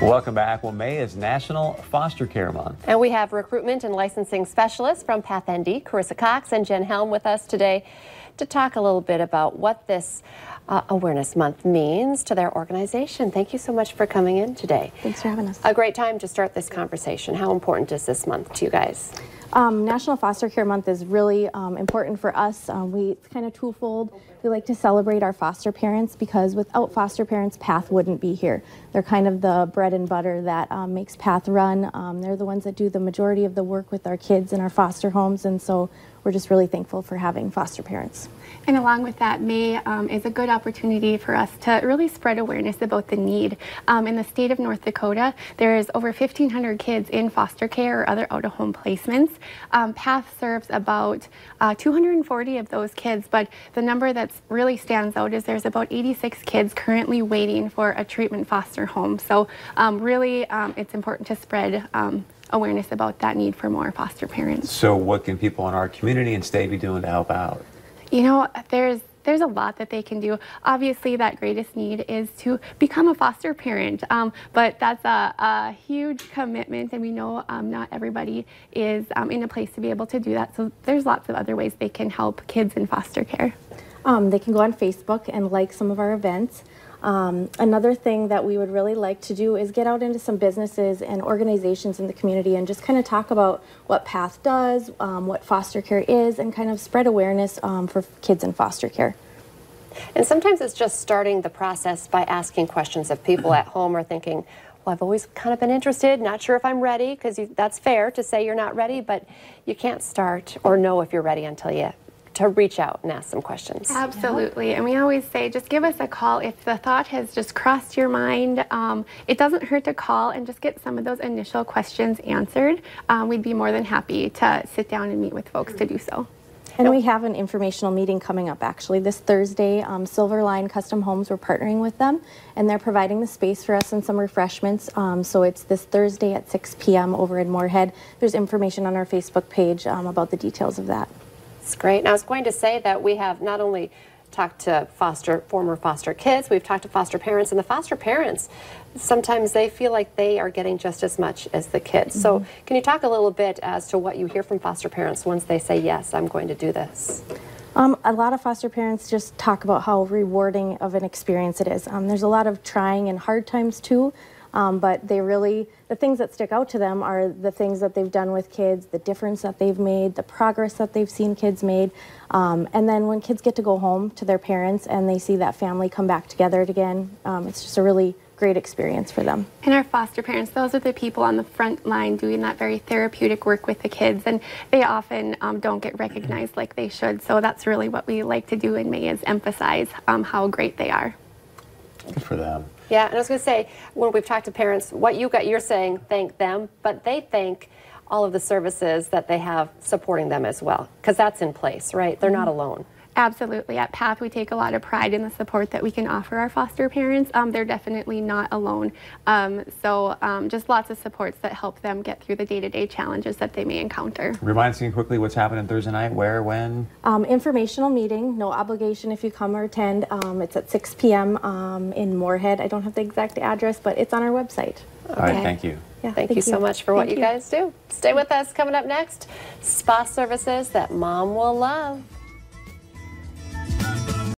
Welcome back. Well, May is National Foster Care Month. And we have recruitment and licensing specialists from PathND, Carissa Cox and Jen Helm with us today to talk a little bit about what this uh, Awareness Month means to their organization. Thank you so much for coming in today. Thanks for having us. A great time to start this conversation. How important is this month to you guys? Um, National Foster Care Month is really um, important for us. Um, we it's kind of twofold. We like to celebrate our foster parents because without foster parents, PATH wouldn't be here. They're kind of the bread and butter that um, makes PATH run. Um, they're the ones that do the majority of the work with our kids in our foster homes, and so we're just really thankful for having foster parents. And along with that, May um, is a good opportunity for us to really spread awareness about the need. Um, in the state of North Dakota, there is over 1,500 kids in foster care or other out-of-home placements. Um, PATH serves about uh, 240 of those kids, but the number that really stands out is there's about 86 kids currently waiting for a treatment foster home. So um, really, um, it's important to spread um, awareness about that need for more foster parents. So, what can people in our community and state be doing to help out? You know, there's there's a lot that they can do. Obviously, that greatest need is to become a foster parent, um, but that's a, a, huge commitment, and we know um, not everybody is um, in a place to be able to do that. So there's lots of other ways they can help kids in foster care. Um, they can go on Facebook and like some of our events. Um, another thing that we would really like to do is get out into some businesses and organizations in the community and just kind of talk about what PATH does, um, what foster care is, and kind of spread awareness um, for kids in foster care. And sometimes it's just starting the process by asking questions if people at home are thinking, well, I've always kind of been interested, not sure if I'm ready, because that's fair to say you're not ready, but you can't start or know if you're ready until you to reach out and ask some questions. Absolutely. Yeah. And we always say just give us a call if the thought has just crossed your mind. Um, it doesn't hurt to call and just get some of those initial questions answered. Um, we'd be more than happy to sit down and meet with folks to do so. And we have an informational meeting coming up actually this Thursday. Um, Silverline Custom Homes, we're partnering with them and they're providing the space for us and some refreshments. Um, so it's this Thursday at 6 p.m. over in Moorhead. There's information on our Facebook page um, about the details of that. That's great. And I was going to say that we have not only talked to foster former foster kids, we've talked to foster parents, and the foster parents sometimes they feel like they are getting just as much as the kids. Mm -hmm. So mm-hmm. can you talk a little bit as to what you hear from foster parents once they say, yes, I'm going to do this? Um, a lot of foster parents just talk about how rewarding of an experience it is. Um, there's a lot of trying and hard times too. Um, but they really, the things that stick out to them are the things that they've done with kids, the difference that they've made, the progress that they've seen kids made. Um, and then when kids get to go home to their parents and they see that family come back together again, um, it's just a really great experience for them. And our foster parents, those are the people on the front line doing that very therapeutic work with the kids, and they often um, don't get recognized like they should. So that's really what we like to do in May is emphasize um, how great they are. Good for them. Yeah, and I was going to say, when we've talked to parents, what you got, you're saying thank them, but they thank all of the services that they have supporting them as well, because that's in place, right? They're mm -hmm. not mm-hmm. alone. Absolutely. At PATH, we take a lot of pride in the support that we can offer our foster parents. Um, they're definitely not alone. Um, so um, just lots of supports that help them get through the day-to-day challenges that they may encounter. Remind us quickly what's happening Thursday night, where, when? Um, informational meeting, no obligation if you come or attend. Um, it's at 6 p.m. Um, in Moorhead. I don't have the exact address, but it's on our website. Okay. All right, thank you. Yeah, thank, thank you, you, so much for thank what you, you guys do. Stay with us. Coming up next, spa services that mom will love.